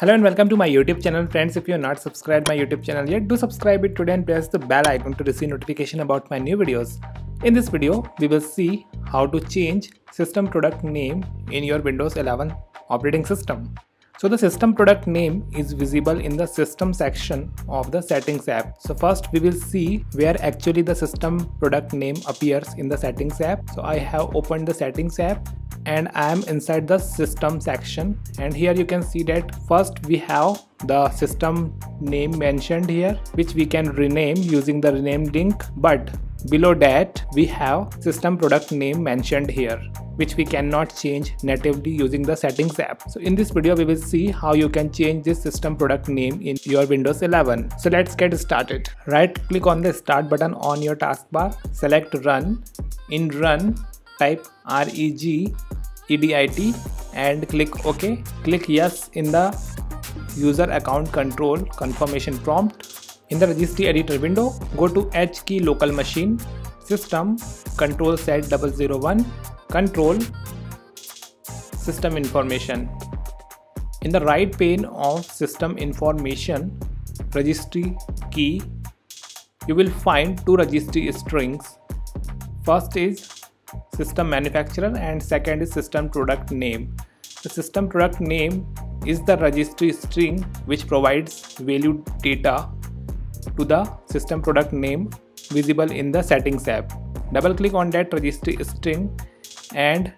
Hello and welcome to my YouTube channel friends. If you are not subscribed my YouTube channel yet, do subscribe it today and press the bell icon to receive notification about my new videos. In this video, we will see how to change system product name in your Windows 11 operating system. So the system product name is visible in the system section of the settings app. So first we will see where actually the system product name appears in the settings app. So I have opened the settings app and I am inside the system section and here you can see that first we have the system name mentioned here which we can rename using the rename link but below that we have system product name mentioned here which we cannot change natively using the settings app. So in this video we will see how you can change this system product name in your Windows 11. So let's get started. Right click on the start button on your taskbar, select run. In run type reg edit and click ok. Click yes in the user account control confirmation prompt. In the registry editor window, go to H key local machine, system, control set 001, control, system information. In the right pane of system information, registry key, you will find two registry strings. First is system manufacturer and second is system product name. The system product name is the registry string which provides value data to the system product name visible in the settings app. Double click on that registry string and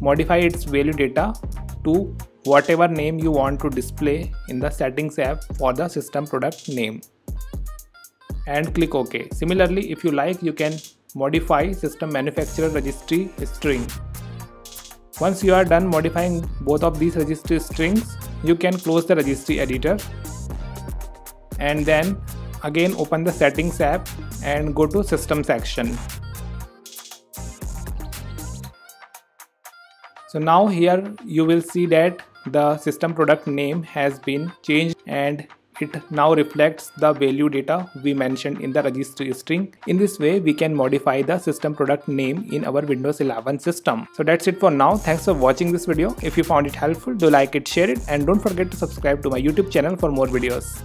modify its value data to whatever name you want to display in the settings app for the system product name and click OK. Similarly, if you like, you can modify system manufacturer registry string. Once you are done modifying both of these registry strings, you can close the registry editor and then again open the settings app and go to system section. So now here you will see that the system product name has been changed and it now reflects the value data we mentioned in the registry string. In this way, we can modify the system product name in our Windows 11 system. So that's it for now. Thanks for watching this video. If you found it helpful, do like it, share it and don't forget to subscribe to my YouTube channel for more videos.